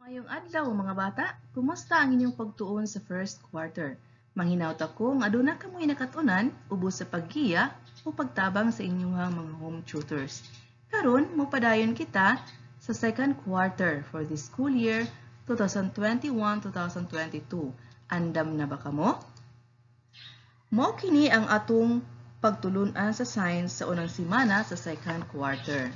Mayong adlaw mga bata, kumusta ang inyong pagtuon sa first quarter? Manghinaw ta ko nga aduna kamoy nakatunan ubos sa paggiya o pagtabang sa inyong mga home tutors. Karon mo padayon kita sa second quarter for the school year 2021-2022. Andam na ba kamo? Mao kini ang atong pagtulunan sa science sa unang simana sa second quarter.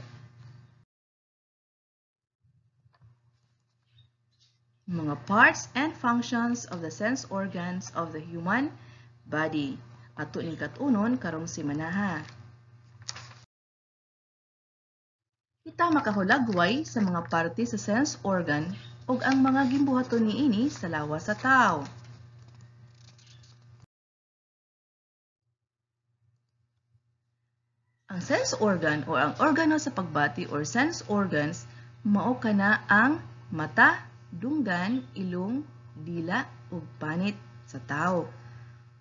Mga parts and functions of the sense organs of the human body. Ato ning katunon karong simanaha. Kita makahulagway sa mga parte sa sense organ ug ang mga gimbuhaton niini sa lawas sa tao. Ang sense organ o ang organo sa pagbati or sense organs mao kana ang mata, dunggan, ilong, dila ug panit sa tao.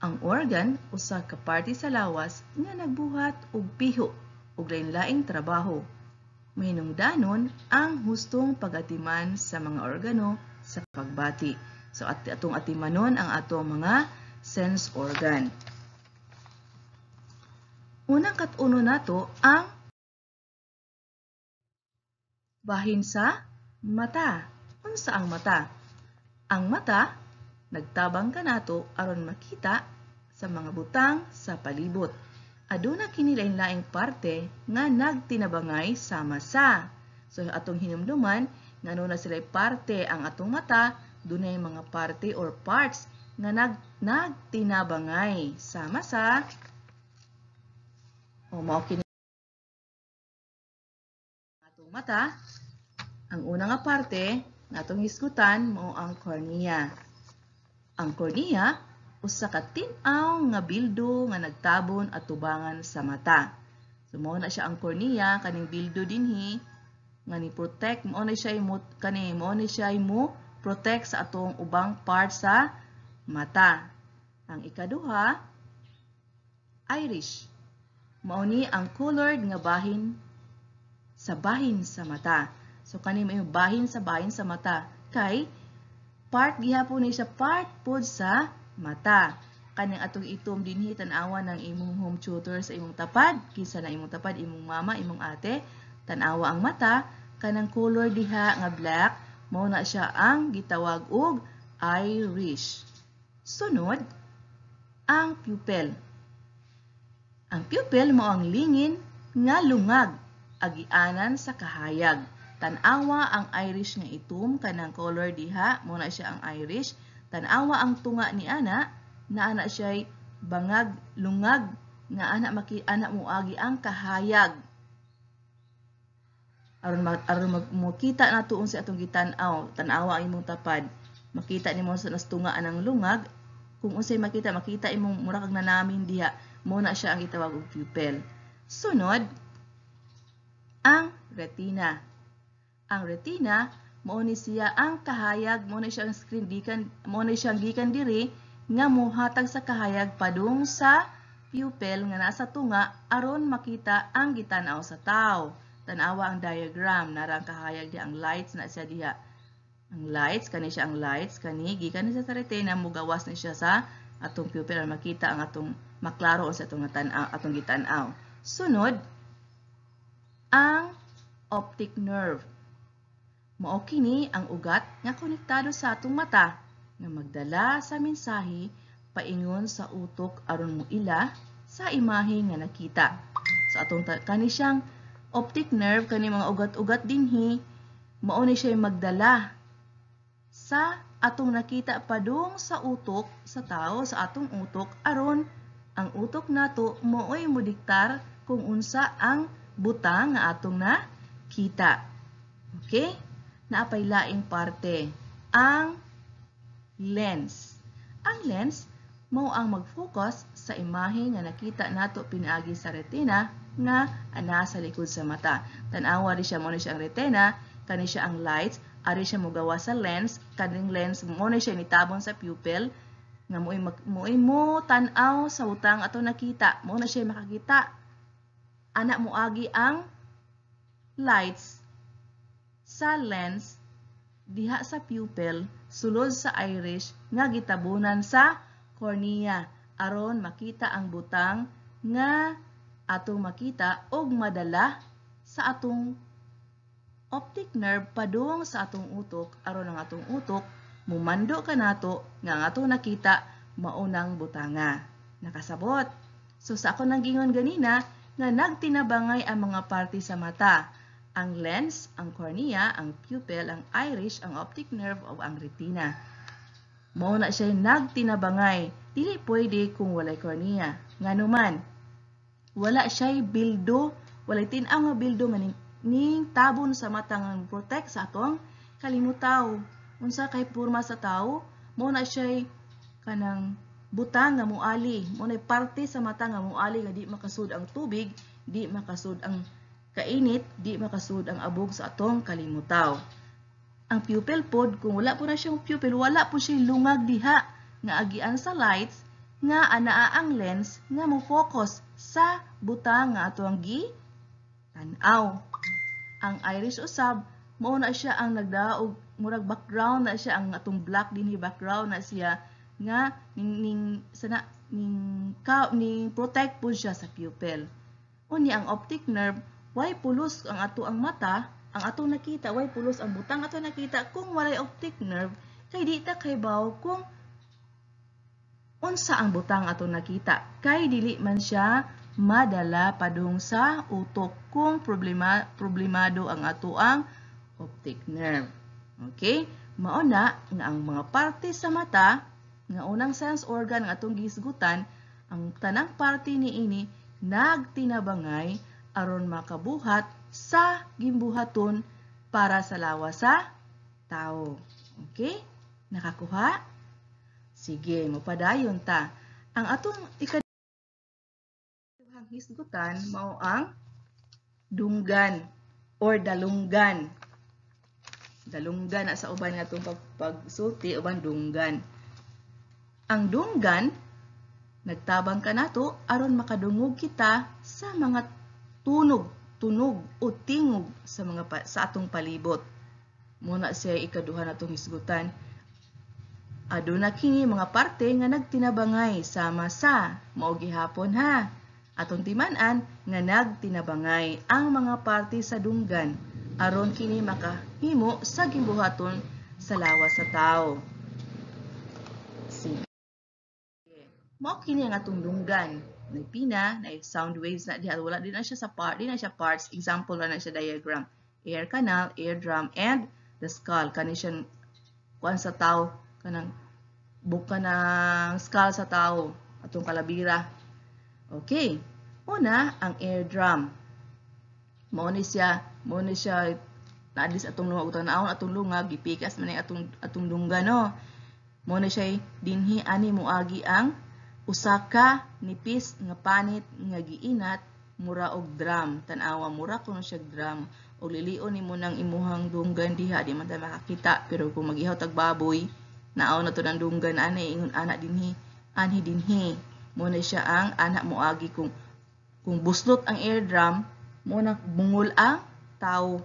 Ang organ usa ka parte sa lawas nga nagbuhat og piho ug lain-laing trabaho. Mahinungdanon ang hustong pagatiman sa mga organo sa pagbati. So at atong atimanon ang atong mga sense organ. Unang katuno nato ang bahin sa mata unsa ang mata? Ang mata, nagtabang kanato aron makita sa mga butang sa palibot. Aduna kini lain-laing parte nga nagtinabangay sama sa. So atong hinumduman nga na sila parte ang atong mata, dunay mga parte or parts nga nag nagtinabangay sama sa o mao kini atong mata ang una nga parte natong hisgutan mo ang cornea. Ang cornea usa ka tin-aw nga bildo nga nagtabon at tubangan sa mata. So mao na siya ang cornea kaning bildo dinhi nga ni protect mo na siya mo kani mo na siya mo protect sa atong ubang part sa mata. Ang ikaduha iris. Mao ni ang colored nga bahin sa bahin sa mata. So kani may bahin sa bahin sa mata kay part gihapon ni siya part pod sa mata. Kaning atong itom dinhi tan-awa ng imong home tutor sa imong tapad, kisa na imong tapad imong mama, imong ate, tan-awa ang mata kanang color diha nga black mao na siya ang gitawag og iris. Sunod ang pupil. Ang pupil mao ang lingin nga lungag agianan sa kahayag. Tanawa ang Irish nga itom kanang color diha mo na siya ang Irish. Tanawa ang tunga ni ana na ana siya bangag lungag nga ana maki ana mo agi ang kahayag. Aron mag aron mag, makita na tuon sa atong gitan-aw, tanawa ang imong tapad. Makita nimo sa nas tunga anang lungag kung unsay makita makita imong mura kag nanamin diha mo na siya ang gitawag og pupil. Sunod ang retina ang retina mao ni siya ang kahayag mo ni siya ang screen gikan mo ni siyang gikan diri nga mohatag sa kahayag padung sa pupil nga nasa tunga aron makita ang gitanaw sa tao. Tanawa ang diagram nara ang kahayag di ang lights na siya diha. Ang lights kani siya ang lights kani gikan ni sa retina mugawas ni siya sa atong pupil aron makita ang atong maklaro sa atong tan atong gitanaw. Sunod ang optic nerve Mao kini ang ugat nga konektado sa atong mata nga magdala sa mensahe paingon sa utok aron mo ila sa imahe nga nakita. So atong kani siyang optic nerve kani mga ugat-ugat dinhi mao ni siya magdala sa atong nakita padung sa utok sa tao sa atong utok aron ang utok nato mooy modiktar kung unsa ang butang nga atong nakita. Okay? Na apay laing parte. Ang lens. Ang lens mao ang mag-focus sa imahe nga nakita nato pinaagi sa retina nga ana sa likod sa mata. Tan-awa ri siya mo ni siya ang retina, kani siya ang lights, ari siya mogawa sa lens, kaning lens mo ni siya nitabon sa pupil nga mo'y mo'y mo tan-aw sa utang ato nakita, mo na siya makakita. Ana mo agi ang lights sa lens diha sa pupil sulod sa iris nga gitabunan sa cornea. Aron makita ang butang nga atong makita og madala sa atong optic nerve padung sa atong utok. Aron ang atong utok mumando kanato nga ang atong nakita maunang butanga. Nakasabot. So sa ako nang gingon ganina nga nagtinabangay ang mga parte sa mata ang lens, ang cornea, ang pupil, ang iris, ang optic nerve o ang retina. Mao na siya nagtinabangay. Dili pwede kung walay cornea. Nganuman, wala siya bildo, walay tinaw nga bildo nga ning, tabon sa mata nga protect sa atong kalimutaw. Unsa kay porma sa tao, mo na siya kanang butang nga muali, mo na parte sa mata nga muali nga di makasud ang tubig, di makasud ang kainit, di makasud ang abog sa atong kalimutaw. Ang pupil pod, kung wala po na siyang pupil, wala po siya lungag diha nga agian sa lights nga anaa ang lens nga mo focus sa butang nga atong gi tanaw. Ang iris usab mao na siya ang nagdaog murag background na siya ang atong black dinhi background na siya nga ning ning sana ning ka ning protect po siya sa pupil. Unya ang optic nerve Why pulos ang ato ang mata, ang ato nakita, why pulos ang butang ato nakita kung walay optic nerve, kay di ta kay baw kung unsa ang butang ato nakita. Kay dili man siya madala padung sa utok kung problema problemado ang ato ang optic nerve. Okay? Mauna nga ang mga parte sa mata nga unang sense organ nga atong gisgutan, ang tanang parte ni ini nagtinabangay aron makabuhat sa gimbuhaton para sa lawas sa tao. Okay? Nakakuha? Sige, mopadayon ta. Ang atong ikadang hisgutan mao ang dunggan or dalunggan. Dalunggan na sa uban nga itong pagsulti, uban dunggan. Ang dunggan, nagtabang ka nato aron makadungog kita sa mga tunog, tunog o tingog sa mga sa atong palibot. Muna siya ikaduha natong hisgutan. Aduna kini mga parte nga nagtinabangay sama sa mao gihapon ha. Atong timan-an nga nagtinabangay ang mga parte sa dunggan aron kini makahimo sa gimbuhaton sa lawas sa tao. Sige. Mao kini ang atong dunggan may pina, na sound waves na diha. Wala din na siya sa part, din na siya parts. Example na na siya diagram. Air canal, eardrum, and the skull. Kani siya kuan sa tao, kanang buka ng skull sa tao, atong kalabira. Okay. Una, ang eardrum. Mao ni siya, mao ni siya naadis atong lungag utang naon atong lungag gipikas man atong atong dungga no. Ni siya dinhi ani moagi ang Usaka nipis nga panit nga giinat mura og drum. Tanawa mura kuno siya drum. Og lilion nimo nang imuhang dunggan diha di man ta makakita. Pero kung magihaw tag baboy naaw na to nang dunggan. Ani ingon anak dinhi anhi dinhi. Mo na siya ang anak mo agi kung kung buslot ang eardrum mo na bungol ang tao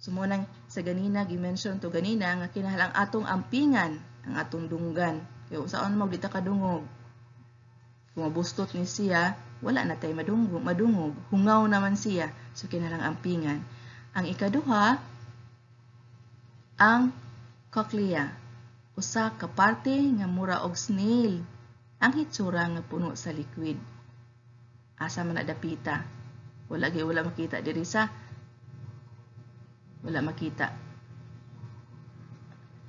so nang sa ganina gi-mention to ganina nga kinahanglan atong ampingan ang atong dunggan. Kay usaon mo dita kadungog kung mabustot ni siya, wala na tayo madungog, madungog. Hungaw naman siya. So, kinalang ampingan. Ang ikaduha, ang cochlea. Usa ka parte nga mura og snail. Ang hitsura nga puno sa liquid. Asa man dapita. Wala gay wala makita diri sa wala makita.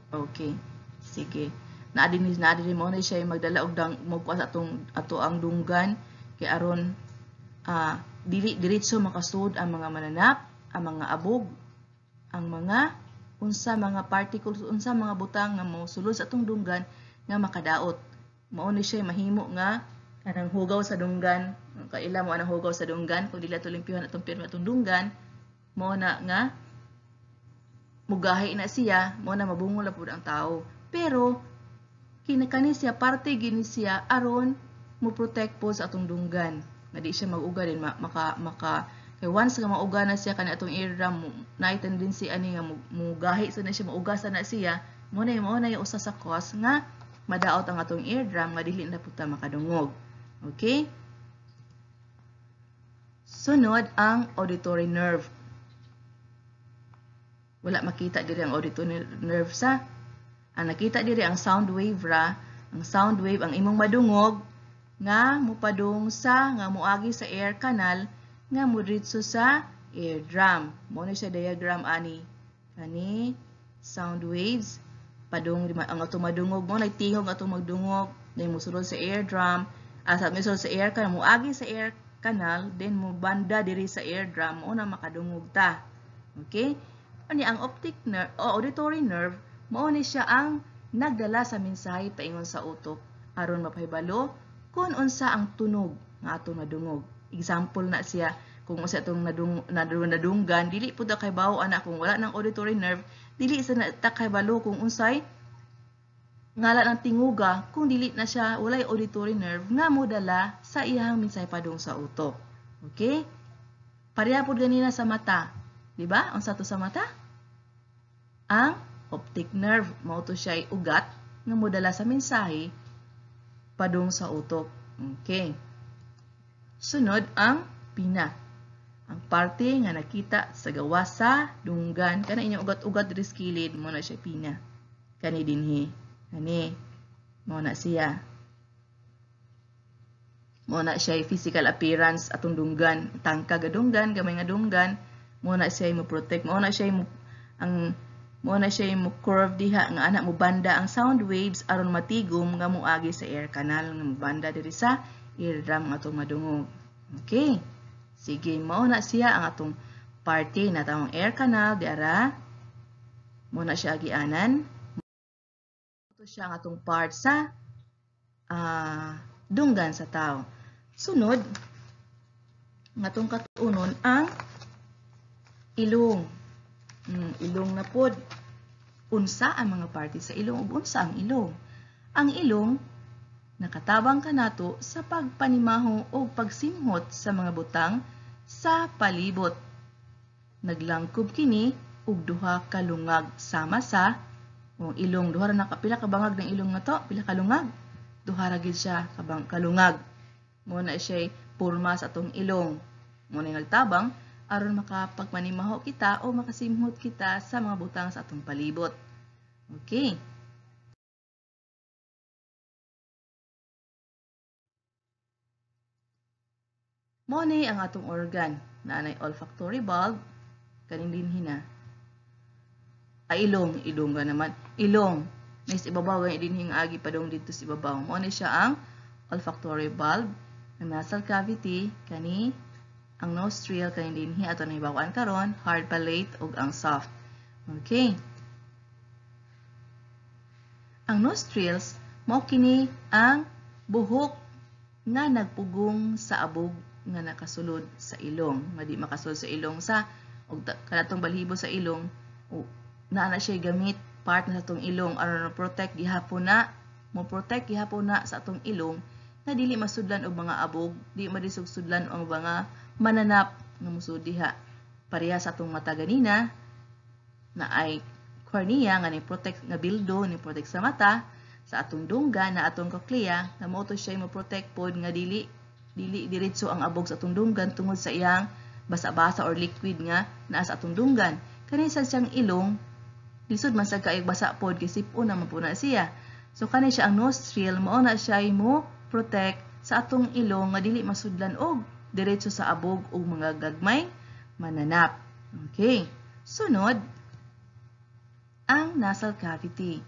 Okay. Sige na adin na adin mo na siya magdala og dang magkuha sa atong ato ang dunggan kay aron uh, dili diretso makasud ang mga mananap, ang mga abog, ang mga unsa mga particles unsa mga butang nga mosulod sa atong dunggan nga makadaot. Mao ni siya mahimo nga kanang hugaw sa dunggan, kaila mo anang hugaw sa dunggan kung dili ato limpyuhan atong pirmi atong dunggan, mao na nga mugahi na siya, mao na mabungol pud ang tao. Pero kinakani siya parte gini siya aron mo protect po sa atong dunggan nga di siya mag-uga din maka maka Kay once nga mauga na siya kani atong eardrum, na tendency ani nga mugahi sa na siya maugasan na siya, mo na mo na yung usa sa cause nga madaot ang atong eardrum nga dili na puta makadungog. Okay? Sunod ang auditory nerve. Wala makita diri ang auditory nerve sa ang nakita diri ang sound wave ra, ang sound wave ang imong madungog nga mupadung sa nga muagi sa air canal nga mudiretso sa eardrum. Mo ni siya diagram ani. Kani sound waves padung ang atong madungog mo nagtingog atong magdungog then musulod sa eardrum asa misulod sa air canal muagi sa air canal then mo banda diri sa eardrum mo makadungog ta. Okay? Ani ang optic nerve o auditory nerve mao ni siya ang nagdala sa mensahe paingon sa utok aron mapahibalo kung unsa ang tunog nga atong nadungog. Example na siya kung unsa atong nadung, nadung, nadunggan dili pud kay bawo ana kung wala nang auditory nerve dili sa ta kay balo kung unsay ngala ng tinguga kung dili na siya walay auditory nerve nga modala sa iyang mensahe padung sa utok. Okay? Pareha pud ganina sa mata. Di ba? Unsa to sa mata? Ang optic nerve mao to ugat nga modala sa mensahe padung sa utok. Okay. Sunod ang pina. Ang parte nga nakita sa gawa sa dunggan kana inyong ugat-ugat diri sa kilid mo na siya pina. Kani dinhi. Kani mo na siya. Mo na siya physical appearance atong dunggan, tangka gadunggan, gamay nga dunggan, mo na siya mo protect, mo na siya ang mo na siya mo curve diha nga anak mo banda ang sound waves aron matigom nga moagi sa air canal nga mo banda diri sa eardrum nga atong madungog. Okay. Sige, mao na siya ang atong parte na tawong air canal diara. Mo na siya agianan. Ito siya ang atong part sa uh, dunggan sa tao. Sunod, ang atong katunon ang ilong. Hmm, ilong na pod. Unsa ang mga parte sa ilong ug unsa ang ilong? Ang ilong nakatabang kanato sa pagpanimaho o pagsimhot sa mga butang sa palibot. Naglangkob kini og duha ka lungag sama sa o ilong duha ra nakapila ka bangag ng ilong nga to, pila ka lungag. Duha ra gid siya kabang kalungag. Mo na siya purma sa atong ilong. Mo na nagtabang aron makapagmanimaho kita o makasimhot kita sa mga butang sa atong palibot. Okay. Mo ang atong organ na anay olfactory bulb kaning dinhi na. Ay ilong, ilong ga naman. Ilong. Nis ibabaw gani dinhi nga agi padong dito sa ibabaw. Mo siya ang olfactory bulb ng nasal cavity kani ang nostril kani dinhi ato na ibawaan karon hard palate ug ang soft. Okay. Ang nostrils mao kini ang buhok nga nagpugong sa abog nga nakasulod sa ilong. Madi makasulod sa ilong sa og kanatong balhibo sa ilong o naa na siya gamit part na sa atong ilong. Aron protect gihapon na mo protect gihapon na sa atong ilong na dili masudlan og mga abog di madisog sudlan ang mga mananap nga musud diha. Pareha sa atong mata ganina na ay cornea nga ni protect nga bildo ni protect sa mata sa atong dungga na atong cochlea na mo to siya mo protect pod nga dili dili diretso ang abog sa atong dunggan tungod sa iyang basa-basa or liquid nga naa sa atong dunggan. Kani sa siyang ilong lisod man sa kaayog basa pod kay sipon na mapuna siya. So kani siya ang nostril mao na siya mo protect sa atong ilong nga dili masudlan og diretso sa abog o mga gagmay mananap. Okay. Sunod, ang nasal cavity.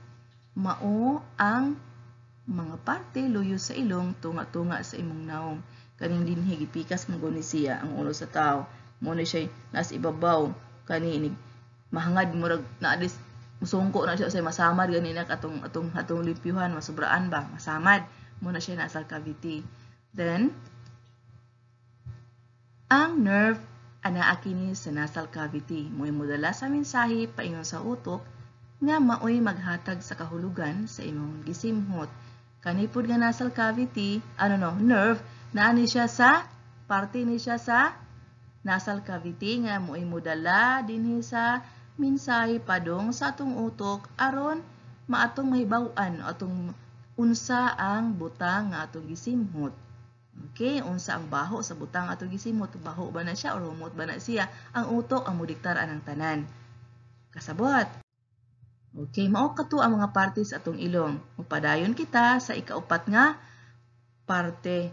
Mao ang mga parte luyo sa ilong tunga-tunga sa imong naong. Kaning dinhi gipikas mo ni siya ang ulo sa tao. Mo ni siya nas ibabaw kani mahangad mo na adis musungko na siya sa masamad gani na atong atong lipyuhan masubraan ba masamad mo na siya nasal cavity. Then ang nerve ana kini sa nasal cavity mo'y modala sa mensahe paingon sa utok nga maoy maghatag sa kahulugan sa imong gisimhot. Kani pud nga nasal cavity, ano no, nerve, naani siya sa parte ni siya sa nasal cavity nga mo'y mudala dinhi sa minsahe padong sa atong utok aron maatong mahibaw-an atong unsa ang butang nga atong gisimhot. Okay, unsa ang baho sa butang atong gisimhot, baho ba na siya or humot ba na siya? Ang utok ang mudiktar anang tanan. Kasabot. Okay, mao kato ang mga parte sa atong ilong. Upadayon kita sa ikaupat nga parte.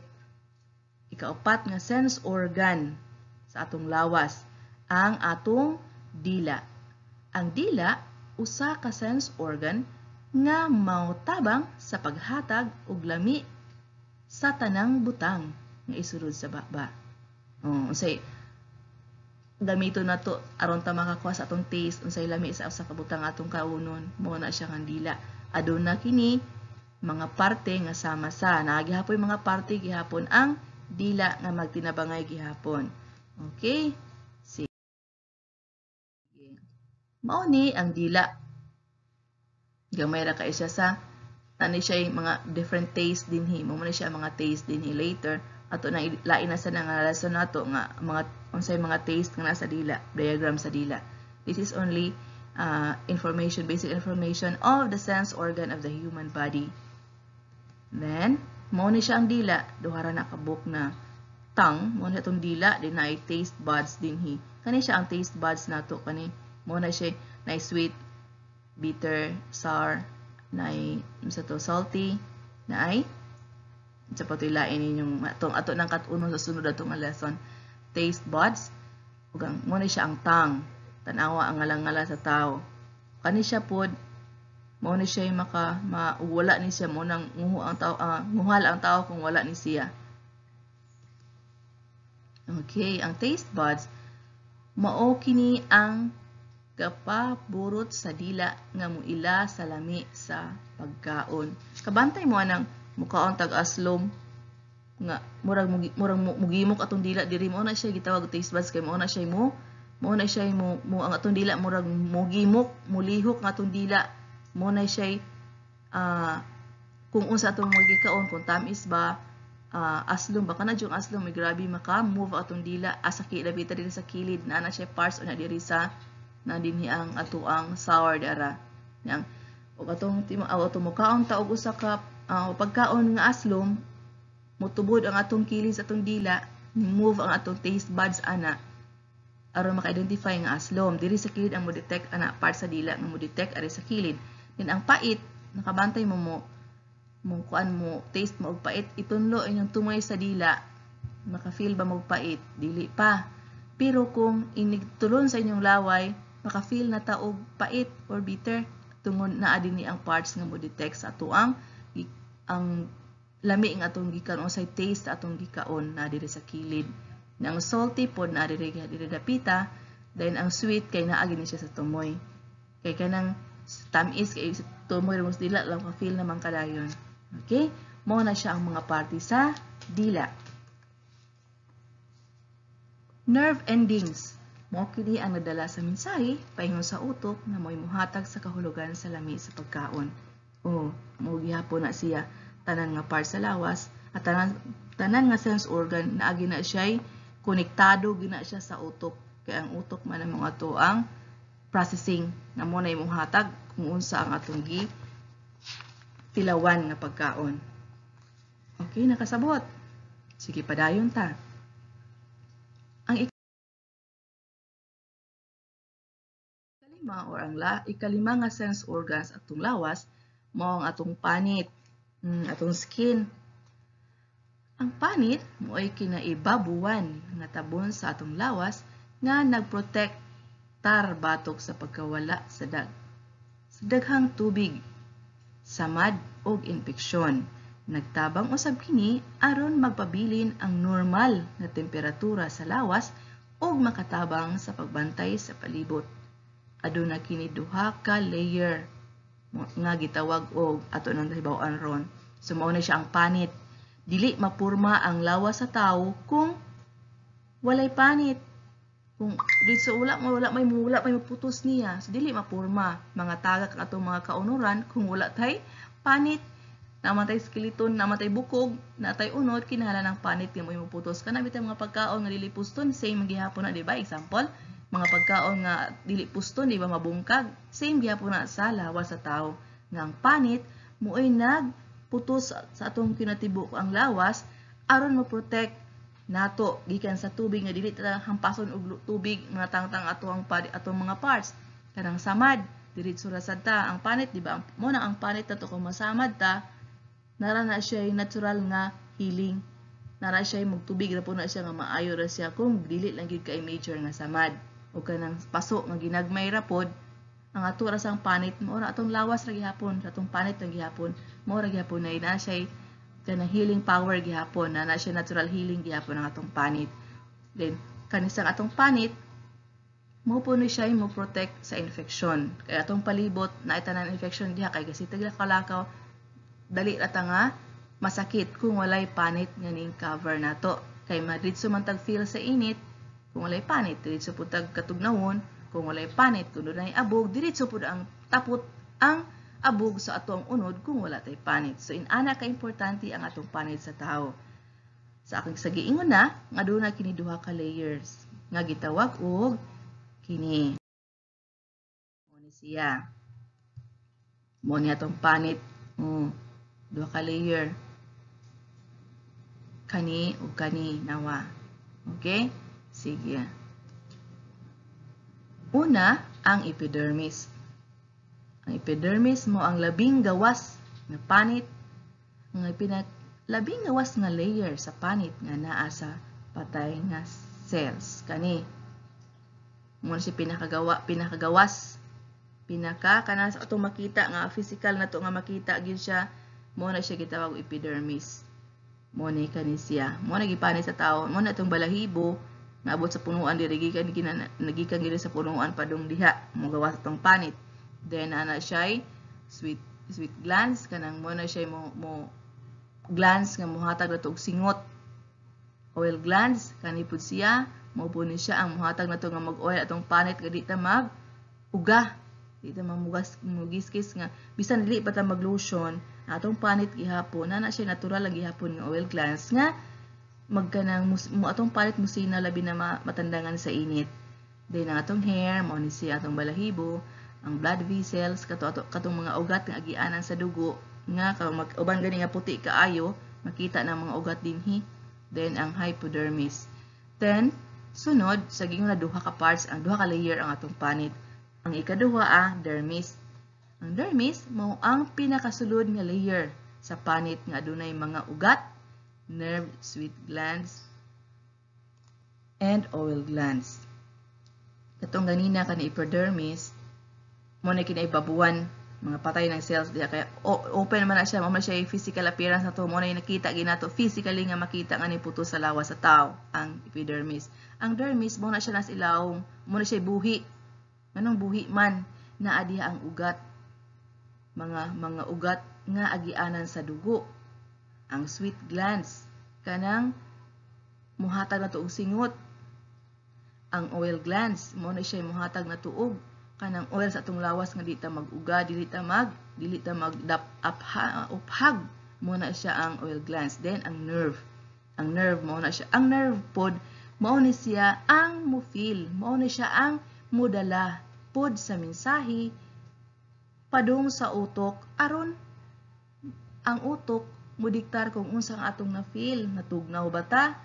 Ikaupat nga sense organ sa atong lawas, ang atong dila. Ang dila usa ka sense organ nga mautabang sa paghatag og lami sa tanang butang nga isulod sa baba. Oh, unsay gamito na to aron ta makakuha sa atong taste unsay lami sa usa ka butang atong kaunon mo na siya nga dila. Aduna kini mga parte nga sama sa nagihapoy mga parte gihapon ang dila nga magtinabangay gihapon. Okay? Sige. Mao ni ang dila gamay ra kay siya sa ani siya mga different taste din hi mo man siya mga taste din hi later. Ato na lain na sa nga lesson nato nga mga unsay mga taste nga nasa dila diagram sa dila. This is only uh, information basic information of the sense organ of the human body. Then mo ni siya ang dila. Duhara na kabuk na tongue mo na itong dila din na taste buds din hi kani siya ang taste buds nato. Kani mo na siya na sweet bitter, sour, na ay sa to salty, na ay sa patuilain ninyong atong ato nang katunon sa sunod atong lesson. Taste buds. Ug ang mo siya ang tang. Tanawa ang ngalang-ngala sa tao. Kani siya pod. Mo ni siya maka mawala ni siya. Mo nang nguho ang tao uh, nguhal ang tao kung wala ni siya. Okay ang taste buds. Mao kini ang kapaburot sa dila nga muila sa lami sa pagkaon. Kabantay mo anang mukaon tag aslom nga murag murag mugimok atong dila. Diri mo na siya gitawag taste buds kay mo na siya mo mo na siya mo, mo ang atong dila murag mugimok mulihok nga atong dila. Mo na siya uh, kung unsa atong magikaon kung tamis ba uh, aslom baka na yung aslom may grabe maka move atong dila. Asaki labita diri sa kilid na na siya parts una diri sa na dinhi ang atuang sour dara. Yang ug atong timaw atong mukaon ta og usa ka uh, pagkaon nga aslom mutubod ang atong kilis atong dila move ang atong taste buds ana. Aron maka-identify nga aslom diri sa kilid ang mo detect ana part sa dila nga mo detect ari sa kilid. Din ang pait nakabantay mo mo mo kuan mo taste mo og pait itunlo inyong tumoy sa dila maka-feel ba mo pait? Dili pa. Pero kung inigtulon sa inyong laway maka-feel na taog pait or bitter. Tungod na adin ni ang parts nga mo detect sa ato ang lami nga atong gikan o say taste sa atong gikaon na diri sa kilid. Ang salty pod na diri diri dapita then ang sweet kay naa gini siya sa tumoy. Kay kanang tamis kay sa tumoy mo dila lang ka feel naman kadayon. Okay? Mo na siya ang mga parte sa dila. Nerve endings Mao kini ang nadala sa mensahe paingon sa utok na mo'y muhatag sa kahulugan sa lami sa pagkaon. O, mo gihapon na siya tanan nga part sa lawas at tanan, tanan nga sense organ na agi na siya konektado gina siya sa utok kay ang utok man ang mga to ang processing na mo na imuhatag kung unsa ang atong gi tilawan nga pagkaon. Okay, nakasabot. Sige, padayon ta. Ikalima or ang la, ikalima nga sense organs atong lawas mao ang atong panit, mm, atong skin. Ang panit mo ay kinaibabuwan nga tabon sa atong lawas nga nagprotect tar batok sa pagkawala sa dag. Sa daghang tubig, samad og infeksyon. Nagtabang usab kini aron magpabilin ang normal na temperatura sa lawas ug makatabang sa pagbantay sa palibot aduna kini duha ka layer nga gitawag og ato nang hibaw-an ron. So na siya ang panit. Dili mapurma ang lawas sa tawo kung walay panit. Kung dito wala mo wala may wala may maputos niya. So dili mapurma mga tagak atong mga kaunuran kung wala tay panit namatay skeleton, namatay bukog, natay unod, kinahanglan ng panit nga mo imuputos. Kana bitay mga pagkaon nga dili puston, same gihapon na, di ba? Example, mga pagkaon nga dili puston, di ba mabungkag, same gihapon na sa lawas sa tao. Nga ang panit, muoy nagputos sa atong kinatibuk ang lawas aron mo protect nato gikan sa tubig nga dili ta hampason og tubig nga tangtang ato ang atong mga parts. Kanang samad diretso ra sad ta ang panit di ba? Mo na ang panit nato kung masamad ta nara na siya natural nga healing. Nara siya magtubig ra po na siya nga maayo ra siya kung dili lang gyud kay major nga samad o kanang paso nga ginagmay ra pod. Ang ato ra sang panit mo ra atong lawas ra gihapon sa atong panit ra gihapon. Mo ra gihapon na ina siya kanang healing power gihapon na na siya natural healing gihapon ang atong panit. Then kanisang atong panit mo po ni siya mo protect sa infection kay atong palibot na itanan infection diha kay kasi tagla kalakaw dali rata nga masakit kung walay panit nga ning cover nato kay madritso man tag feel sa init kung walay panit diretso pud tag katugnawon kung walay panit kuno na abog diretso pud ang tapot ang abog sa atong unod kung wala tay panit. So inana ka importante ang atong panit sa tao. Sa akong sa giingon na nga na kini duha ka layers nga gitawag og kini. Mo ni siya. Mo ni atong panit. Mm, duha ka layer. Kani ug kani nawa. Okay? Sige. Una, ang epidermis. Ang epidermis mo ang labing gawas nga panit nga pinag labing gawas nga layer sa panit nga naa sa patay nga cells kani. Mo si pinakagawa pinakagawas pinaka kana sa atong makita nga physical na to nga makita gyud siya mo na siya gitawag epidermis. Mo ni kani siya. Mo na gipanit sa tawo mo na itong balahibo naabot sa punuan diri gikan nagikan gid sa punuan padung diha. Mo gawas atong panit. Then, ana siya sweet sweet glands kanang mo na siya mo, mo glands nga muhatag nato og singot. Oil glands kani pud siya mo ni siya ang muhatag nato nga mag-oil atong panit nga ta mag uga di ta mamugas mugiskis nga bisan dili pa ta mag-lotion atong panit gihapon na na siya natural lang gihapon nga oil glands nga magkanang mo atong panit musina labi na matandangan sa init. Then ang atong hair mo ni siya atong balahibo ang blood vessels kato ato katong mga ugat nga agianan sa dugo nga kung mag, uban gani nga puti kaayo makita na mga ugat dinhi then ang hypodermis. Then sunod sa gingon na duha ka parts ang duha ka layer ang atong panit. Ang ikaduha ah dermis. Ang dermis mao ang pinakasulod nga layer sa panit nga adunay mga ugat nerve sweet glands and oil glands. Katong ganina kan epidermis mo na kinaibabuan mga patay ng cells diya kaya open man na siya mo siya physical appearance na to mo na nakita ginato physically nga makita nga ni puto sa lawas sa tao ang epidermis. Ang dermis mo na siya nas ilaw mo na siya buhi. Anong buhi man na adiha ang ugat. Mga mga ugat nga agianan sa dugo ang sweet glands kanang muhatag na tuog singot. Ang oil glands mo na siya muhatag na tuog kanang oil sa atong lawas nga dita mag-uga dili ta mag dili ta mag dap upha, uphag. Mo na siya ang oil glands then ang nerve. Ang nerve mo na siya. Ang nerve pod mao ni siya ang mo feel mao ni siya ang mudala pod sa mensahe padung sa utok. Aron ang utok mudiktar kung unsa ang atong na feel natugnaw ba ta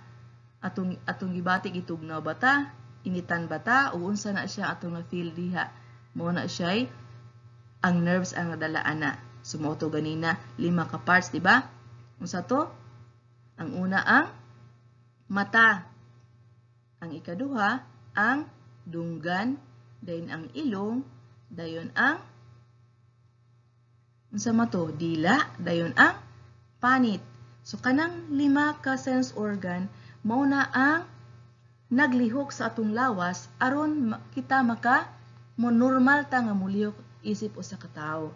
atong atong gibati gitugnaw ba ta initan ba ta o unsa na siya atong na feel diha mo na siya ang nerves ang nadalaan na. Sumoto ganina, lima ka parts, di ba? Unsa to? Ang una ang mata. Ang ikaduha, ang dunggan, dayon ang ilong, dayon ang unsa mato? Dila, dayon ang panit. So kanang lima ka sense organ mao na ang naglihok sa atong lawas aron kita maka mo normal ta nga mulihok isip usa ka tawo.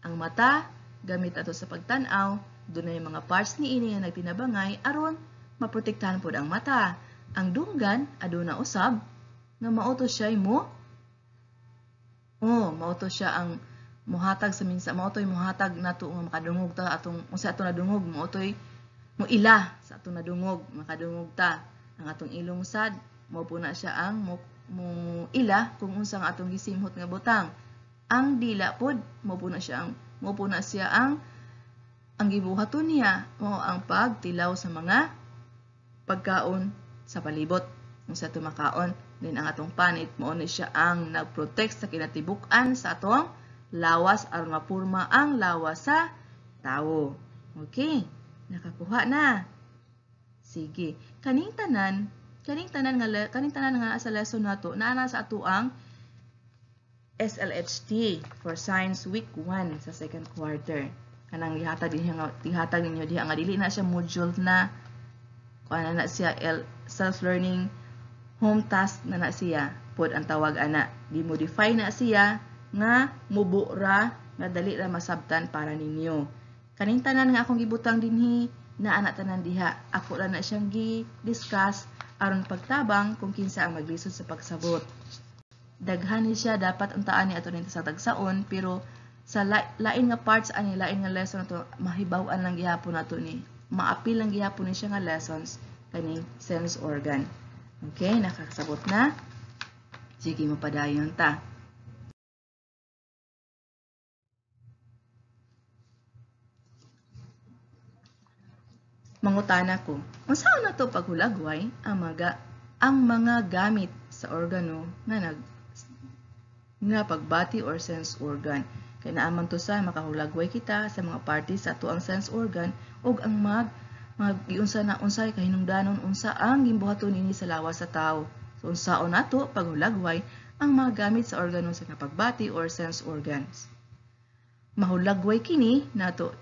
Ang mata gamit ato sa pagtan-aw, dunay mga parts ni ini nga nagtinabangay aron maprotektahan pod ang mata. Ang dunggan aduna usab nga mauto siya mo Oh, mauto siya ang muhatag sa minsa mao toy muhatag nato nga makadungog ta. Atong unsa ato nadungog? Mao toy mo ila sa atong nadungog makadungog ta. Ang atong ilong sad mao po na siya ang mo, mo ila kung unsa ang atong gisimhot nga butang. Ang dila pod mao po na siya ang mao po na siya ang ang gibuhaton niya mao ang pagtilaw sa mga pagkaon sa palibot. Kung sa tumakaon din ang atong panit mao ni siya ang nagprotect sa kinatibuk-an sa atong lawas aron mapurma ang lawas sa tawo okay nakakuha na. Sige kaning tanan kaning tanan nga kaning tanan nga sa lesson nato naa na sa ato ang SLHT for Science Week 1 sa second quarter. Kanang gihatag din nga gihatag ninyo diha nga dili na siya module na kuan na siya self-learning home task na na siya. Pod ang tawag ana di-modify na siya nga mubura nga dali ra masabtan para ninyo. Kaning tanan nga akong gibutang dinhi na ana tanan diha. Ako ra na siyang gi-discuss aron pagtabang kung kinsa ang maglisod sa pagsabot. Daghan ni siya dapat untaan ni ato sa tagsaon pero sa la lain nga parts ani lain nga lesson nato mahibaw-an lang gihapon nato ni. Maapil lang gihapon ni siya nga lessons kaning sense organ. Okay, nakakasabot na. Sige, mapadayon ta. Mangutana ko, unsaon na to paghulagway ang mga ang mga gamit sa organo nga nag nga pagbati or sense organ. Kaya naaman to sa makahulagway kita sa mga parties sa ang sense organ ug ang mag magiunsa na unsay kahinungdanon unsa ang gimbuhaton ini sa lawas sa tao. So unsaon nato paghulagway ang mga gamit sa organo sa kapagbati or sense organs. Mahulagway kini nato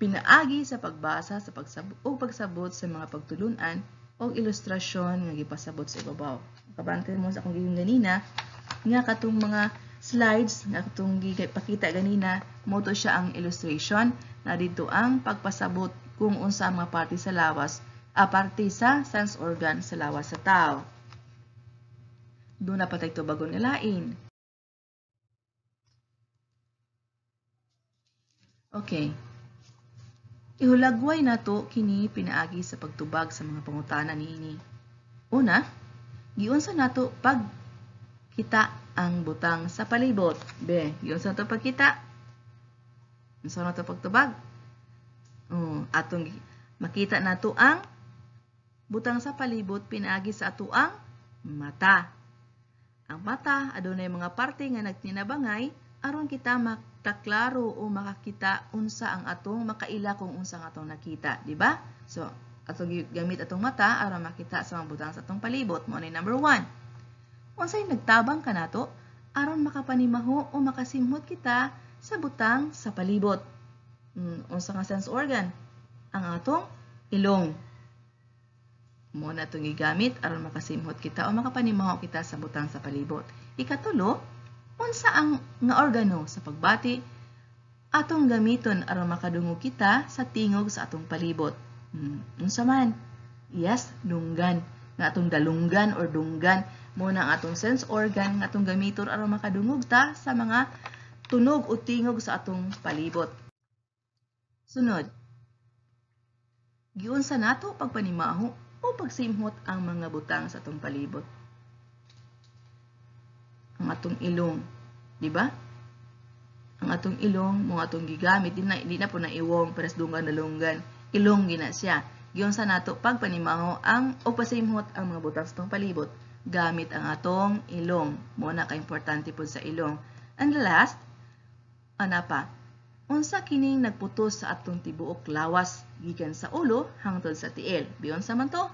pinaagi sa pagbasa sa pagsabot o pagsabot sa mga pagtulunan o ilustrasyon nga gipasabot sa ibabaw. Kabantay mo sa akong giyong ganina nga katong mga slides nga katong gipakita ganina mo to siya ang illustration na dito ang pagpasabot kung unsa ang mga parte sa lawas, a parte sa sense organ sa lawas sa tao. Doon na patay to bagon nga lain. Okay. Ihulagway na to kini pinaagi sa pagtubag sa mga pangutana niini. Una, giunsa nato pag kita ang butang sa palibot. B, giunsa to pagkita? Unsa na to pagtubag? Um, atong makita nato ang butang sa palibot pinaagi sa ato ang mata. Ang mata adunay mga parte nga nagtinabangay aron kita makaklaro o makakita unsa ang atong makaila kung unsa ang atong nakita, di ba? So, atong gamit atong mata aron makita sa mga butang sa atong palibot. Mo ni number 1. Unsay nagtabang ka nato? Aron makapanimaho o makasimhot kita sa butang sa palibot. Mm, unsa nga sense organ? Ang atong ilong. Mo na itong gigamit aron makasimhot kita o makapanimaho kita sa butang sa palibot. Ikatulo unsa ang nga organo sa pagbati atong gamiton aron makadungog kita sa tingog sa atong palibot. Hmm, unsa man? Yes dunggan nga atong dalunggan or dunggan. Mo na ang atong sense organ nga atong gamiton aron makadungog ta sa mga tunog o tingog sa atong palibot. Sunod, giunsa nato pagpanimaho o pagsimhot ang mga butang sa atong palibot. Ang atong ilong, di ba? Ang atong ilong, mo atong gigamit, di na, di na po na iwong, pares dungan na lunggan. Ilong gina siya. Giunsa nato pagpanimaho ang o ang mga butang sa palibot gamit ang atong ilong. Mo na ka-importante po sa ilong. And last, ana pa, unsa kining nagputos sa atong tibuok lawas gikan sa ulo hangtod sa tiil. Biyon sa man to?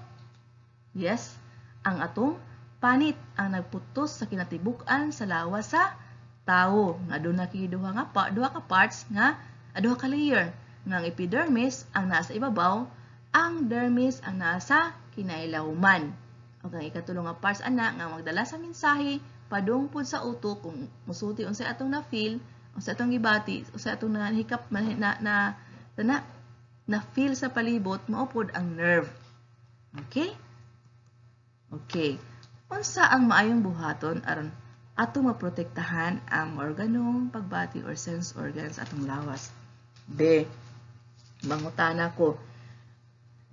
Yes, ang atong panit ang nagputos sa kinatibuk-an sa lawas sa tawo nga aduna duha nga pa, duha ka parts nga duha ka layer. Nga ang epidermis ang nasa ibabaw, ang dermis ang nasa kinailawman. Ug ang ikatulong nga parts ana nga magdala sa mensahe padung sa utok kung musulti unsay atong na feel sa atong gibati sa atong nahikap na na na, na, na feel sa palibot maupod ang nerve. Okay? Okay unsa ang maayong buhaton aron ato maprotektahan ang organong pagbati or sense organs atong lawas. B. Mangutana ko,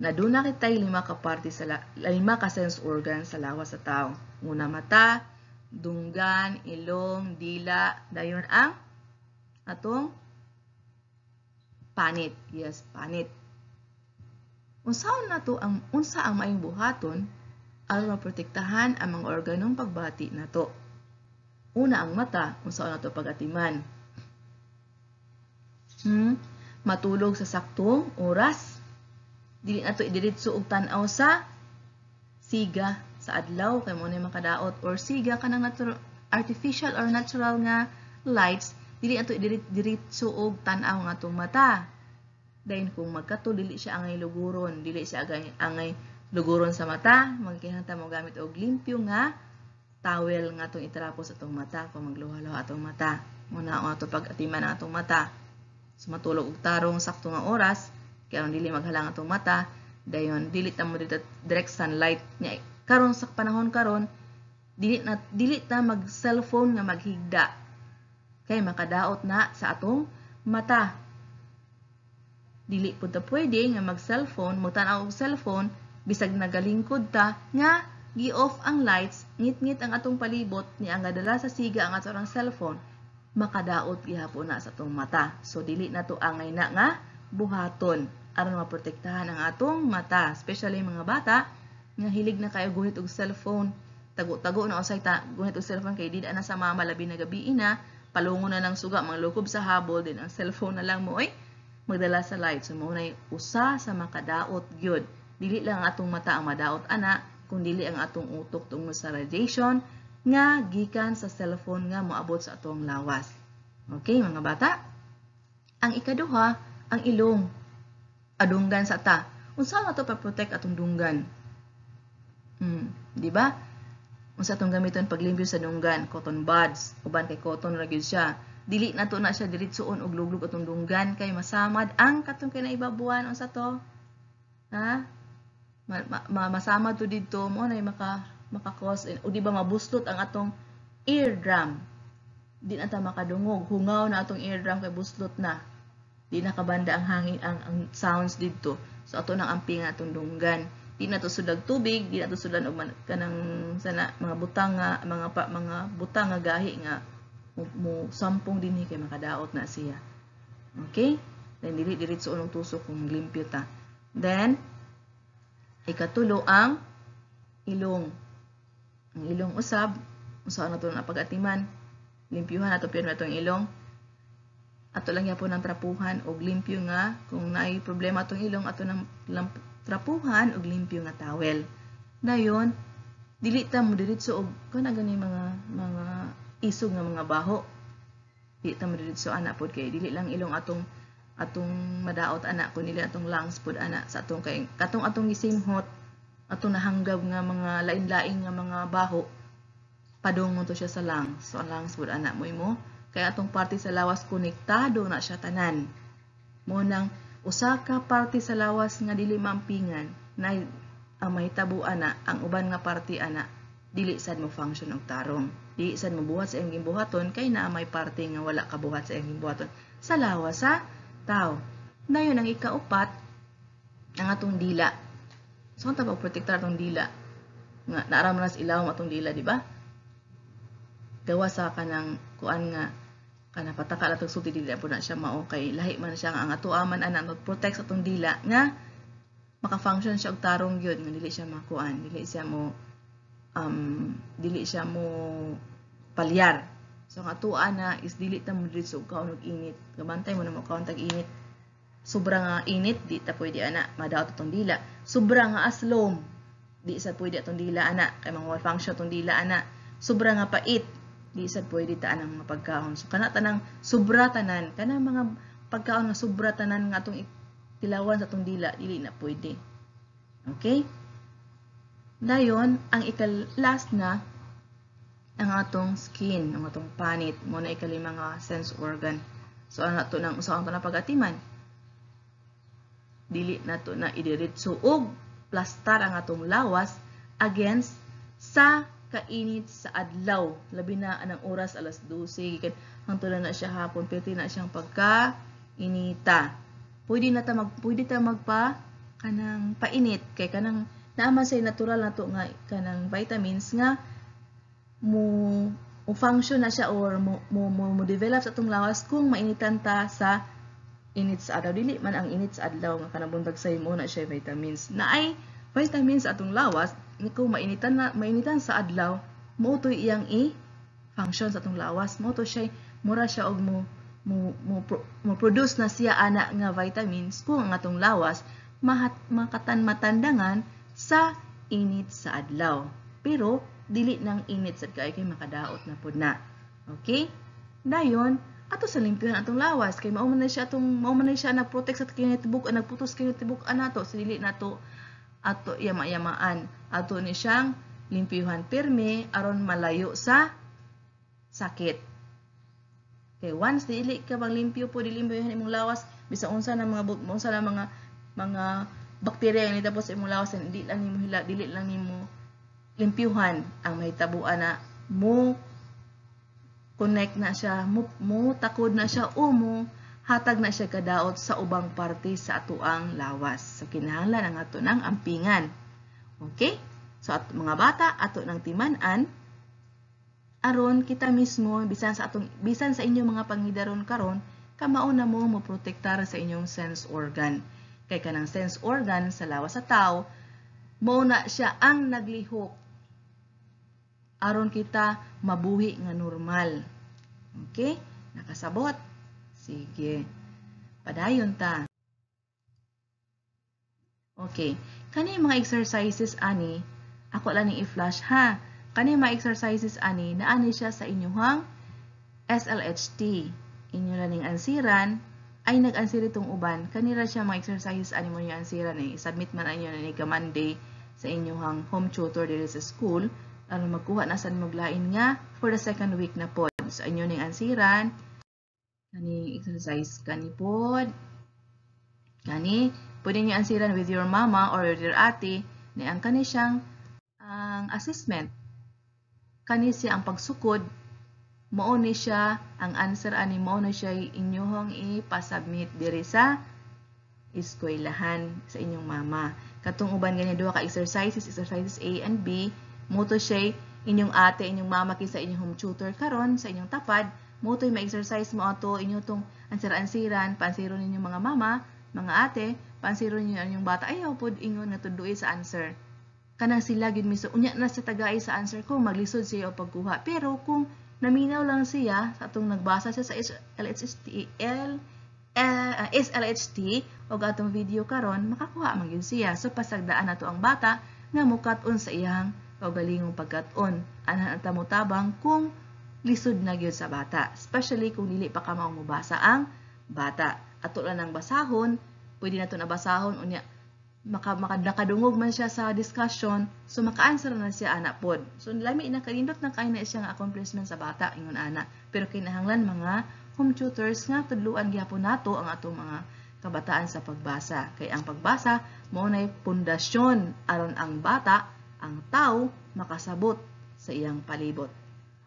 naduna kitay lima ka parte sa la, lima ka sense organ sa lawas sa tao. Una mata, dunggan, ilong, dila, dayon ang atong panit. Yes, panit. Unsaon na to ang unsa ang maayong buhaton aron maprotektahan ang mga organong pagbati nato. Una ang mata, kung saan nato pagatiman. Hmm? Matulog sa saktong oras. Dili nato idiritso og tan-aw sa siga sa adlaw kay mo na makadaot or siga kanang natural artificial or natural nga lights dili ato diritso og tan-aw nga atong mata. Dahil kung magkato dili siya angay luguron, dili siya angay, angay luguron sa mata, magkinahanglan mo gamit og limpyo nga towel nga atong itrapos atong mata kung magluha-luha atong mata. Muna ang ato pag-atiman ang atong mata. So matulog og tarong sakto nga oras kaya dili maghalang atong mata dayon dili ta mo dito direct sunlight nya karon sa panahon karon dili na dili ta mag cellphone nga maghigda kay makadaot na sa atong mata dili pud ta pwede nga mag cellphone mo og cellphone bisag nagalingkod ta nga gi-off ang lights, ngit-ngit ang atong palibot, ni ang gadala sa siga ang atong cellphone, makadaot gihapon na sa atong mata. So, dili na to angay na nga buhaton aron maprotektahan ang atong mata, especially mga bata nga hilig na kayo gunit og cellphone. Tago-tago na usay ta gunit og cellphone kay di na sa mama labi na gabi na, palungo na ng suga, mga lukob sa habol din ang cellphone na lang mo oy magdala sa light. So, mo usa sa makadaot gyud. Dili lang atong mata ang madaot ana, kung dili ang atong utok tungod sa radiation nga gikan sa cellphone nga moabot sa atong lawas. Okay, mga bata? Ang ikaduha, ang ilong. Adunggan sa ta. Unsa to pa protect atong dunggan? Hmm, di ba? Unsa atong gamiton paglimpyo sa dunggan? Cotton buds. Uban kay cotton ra siya. Dili na to na siya diritsuon og luglug atong dunggan kay masamad ang katong kinaibabuan unsa to? Ha? Ma, ma, masama to dito. Mo na maka maka-cause o di ba mabuslot ang atong eardrum? Di na ta makadungog. Hungaw na atong eardrum kay buslot na. Di na kabanda ang hangin ang, ang sounds dito. So ato nang amping atong dunggan. Di na to sudag tubig di na to sudan og kanang sana mga butang nga mga pa, mga butang nga gahi nga mo, mo sampung dinhi kay makadaot na siya. Okay? Then dili diretso unong tusok kung limpyo ta. Then Ikatulo ang ilong. Ang ilong usab, usaon na ito na pag-atiman. Limpyuhan ato piyon itong ilong. Ato lang yapon ng trapuhan og limpyo nga. Kung naay problema atong ilong, ato ng trapuhan og limpyo nga towel. Dayon, dili ta mo diritso og kana gani mga mga isog nga mga baho. Dili ta mo diritso ana pod kay dili lang ilong atong atong madaot ana kun nila atong lungs pud ana sa atong kay katong atong gisimhot atong nahanggab nga mga lain-lain nga mga baho padung mo to siya sa lungs. So ang lungs pud ana mo imo. Kay atong parte sa lawas konektado na siya tanan. Mo nang usa ka parte sa lawas nga dili mampingan na ang mahitabo ana ang uban nga parte ana dili sad mo function og tarong. Dili sad mo buhat sa iyang gimbuhaton kay naa may parte nga wala kabuhat sa iyang gimbuhaton sa lawas sa tao. Dayon ang ikaupat, ang atong dila. So, ang tabang protektar atong dila? Nga, naaram na sa ilaw atong dila, di ba? Gawa sa kanang kuan nga, kana pataka atong sulti dila po na siya mao kay lahi man siya ang ato aman ana protect sa atong dila nga maka-function siya og tarong gyud nga dili siya makuan dili siya mo um dili siya mo palyar So ang atuan na is dili ta mo dito og init. Gabantay mo na mo kaon tag init. Sobra nga init di ta pwede ana madaot atong dila. Sobra nga aslom di sa pwede atong dila ana kay mga function atong dila ana. Sobra nga pait di sa pwede ta anang mga pagkaon. So kana tanang sobra tanan kana mga pagkaon nga sobra tanan nga atong tilawan sa atong dila dili na pwede. Okay? Dayon, ang ikal last na ang atong skin, ang atong panit, mo na ikalima nga sense organ. So, ano to nang usaon to na pagatiman? Dili na to na idiritso og plastar ang atong lawas against sa kainit sa adlaw. Labi na anang oras alas 12 gikan hangtod na siya hapon pwede na siyang pagka inita. Pwede na ta mag pwede ta magpa kanang painit kay kanang naama say natural na to nga kanang vitamins nga mo mo function na siya or mo mo, mo, develop sa atong lawas kung mainitan ta sa init sa adlaw. Dili man ang init sa adlaw nga kanang buntag say mo na siya vitamins. Na ay vitamins sa atong lawas kung mainitan na mainitan sa adlaw mo to iyang i function sa atong lawas. Mo to siya mura siya og mo mo, mo, mo produce na siya ana nga vitamins kung ang atong lawas mahat, makatan matandangan sa init sa adlaw. Pero dili nang init sad kay kay makadaot na pud na. Okay? Dayon, ato sa limpyuhan atong lawas kay mao man na siya atong mao man na siya nag-protect sa kinit tibuk nagputos kinit tibuk anato sa dili nato ato yama-yamaan ato ni siyang limpyuhan pirme aron malayo sa sakit. Kay once dili ka bang limpyo po dilimpyuhan imong lawas bisa unsa na mga unsa na mga mga bakterya nga nitapos sa imong lawas dili lang nimo hila dili lang nimo limpyuhan ang mahitabuan na mo connect na siya, mo, mo takod na siya o mo hatag na siya kadaot sa ubang parte sa atuang lawas. So kinahanglan ang ato ng ampingan. Okay? So at mga bata ato ng timan-an aron kita mismo bisan sa atong bisan sa inyong mga pangidaron karon kamao na mo mo sa inyong sense organ. Kay kanang sense organ sa lawas sa tao mo na siya ang naglihok aron kita mabuhi nga normal. Okay? Nakasabot? Sige. Padayon ta. Okay. Kani mga exercises ani, ako lang i-flash ha. Kani mga exercises ani, naani siya sa inyuhang SLHT. Inyo lang ansiran, ay nag-answer itong uban. Kanira siya mga exercises ani mo yung ansiran eh. Submit man anyo na ni Monday sa inyuhang home tutor diri sa school aron magkuha na sa maglain nga for the second week na pod. So, inyo ning ansiran, kani exercise kani pod, kani, pwede niyo ansiran with your mama or your ate, ni ang kani siyang ang assessment. Kani siya ang pagsukod, mao ni siya ang answer ani mao na siya inyohong ipasubmit diri sa eskwelahan sa inyong mama. Katong uban gani duha ka exercises, exercises A and B, Moto siya inyong ate, inyong mama kisa inyong home tutor karon sa inyong tapad. Moto ma-exercise mo ato inyo tong ansir-ansiran, pansiro ninyo mga mama, mga ate, pansiro ninyo inyong bata. Ayaw pod ingon nga tudoi sa answer. Kanang sila gid miso unya na sa tagay sa answer ko maglisod siya o pagkuha. Pero kung naminaw lang siya sa atong nagbasa siya sa LHT L uh, SLHT o atong video karon makakuha man siya. So pasagdaan nato ang bata nga mukat-on sa iyang kaugalingong pagkat-on anan ang tabang kung lisod na gyud sa bata especially kung dili pa ka maong mubasa ang bata. Ato lang nang basahon pwede nato na basahon unya maka, maka nakadungog man siya sa discussion so maka-answer na siya ana pod. So lami na kalindot na kay na siya nga accomplishment sa bata ingon ana. Pero kinahanglan mga home tutors nga tudluan gyapon nato ang atong mga kabataan sa pagbasa. Kay ang pagbasa mao nay pundasyon aron ang bata ang tao makasabot sa iyang palibot.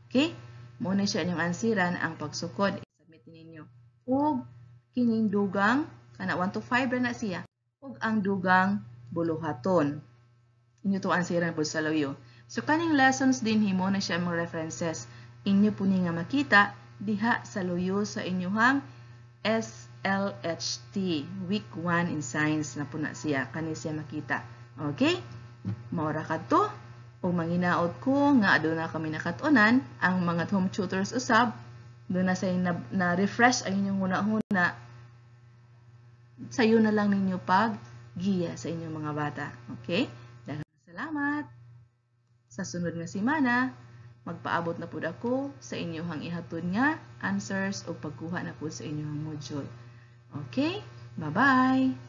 Okay? Muna siya inyong ansiran ang pagsukod. Isubmit ninyo. Ug kining dugang, kana 1 to 5 na siya, ug ang dugang buluhaton. Inyo to ansiran po sa loyo. So kaning lessons din himo na siya mga references. Inyo po nga makita diha sa loyo sa inyuhang SLHT week 1 in science na po na siya kani siya makita. Okay? Maura kadto o manginaot ko nga aduna kami nakatunan ang mga home tutors usab do na say na, na refresh ang inyong huna-huna sayo na lang ninyo pag giya sa inyong mga bata. Okay? Daghang salamat. Sa sunod nga semana, magpaabot na pud ako sa inyong ihatod nga answers o pagkuha na pud sa inyong module. Okay? Bye-bye!